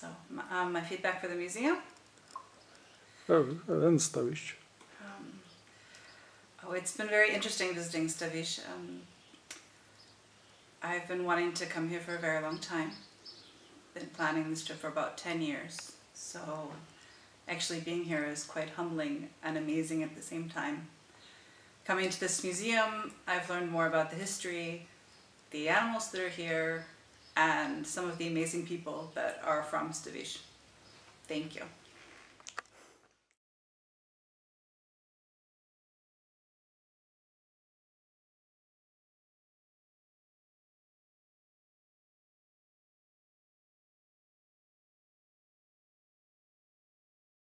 So um, my feedback for the museum. En Stavish. Um, oh, it's been very interesting visiting Stavish. Um, I've been wanting to come here for a very long time. Been planning this trip for about 10 years. So actually being here is quite humbling and amazing at the same time. Coming to this museum, I've learned more about the history, the animals that are here, and some of the amazing people that are from Stavish. Thank you.